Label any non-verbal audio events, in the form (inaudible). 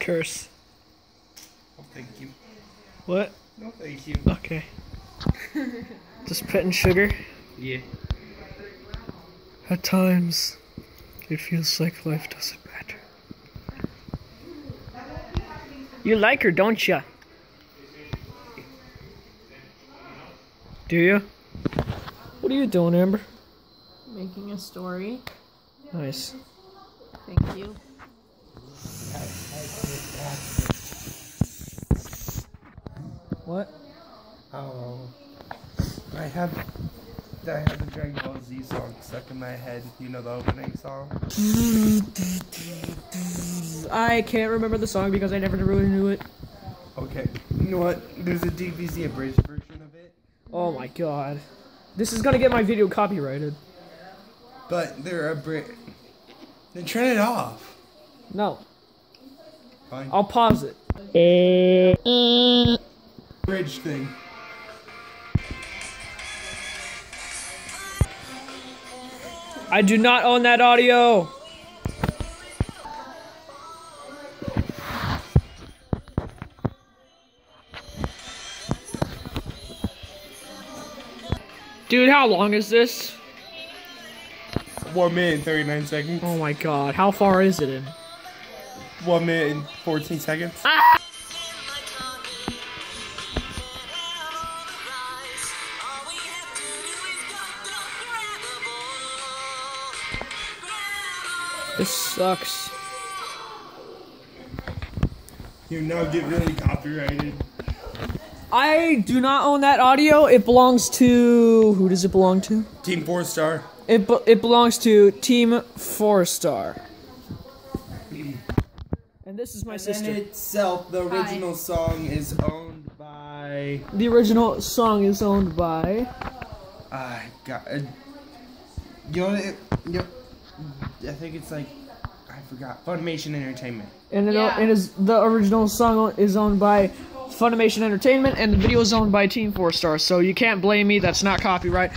curse. Oh, thank you. What? No, thank you. Okay. (laughs) Just petting sugar. Yeah. At times, it feels like life doesn't matter. You like her, don't ya? Do you? What are you doing, Amber? Making a story. Nice. Thank you. What? Oh. I have. I have the Dragon Ball Z song stuck in my head. You know the opening song? I can't remember the song because I never really knew it. Okay. You know what? There's a DBZ abridged version of it. Oh my god. This is gonna get my video copyrighted. But they're a Brit. Then turn it off. No. Fine. I'll pause it. Bridge thing. I do not own that audio. Dude, how long is this? One minute and 39 seconds. Oh my god, how far is it in? One minute and 14 seconds. Ah! This sucks. You now get really copyrighted. I do not own that audio. It belongs to who does it belong to? Team 4 star. It be- it belongs to Team Four Star. And this is my And sister. itself, the Hi. original song is owned by. The original song is owned by. I got. Uh, you know, it, you know, I think it's like. I forgot. Funimation Entertainment. And it, Yeah. it is the original song is owned by Funimation Entertainment, and the video is owned by Team Four Star. So you can't blame me. That's not copyright.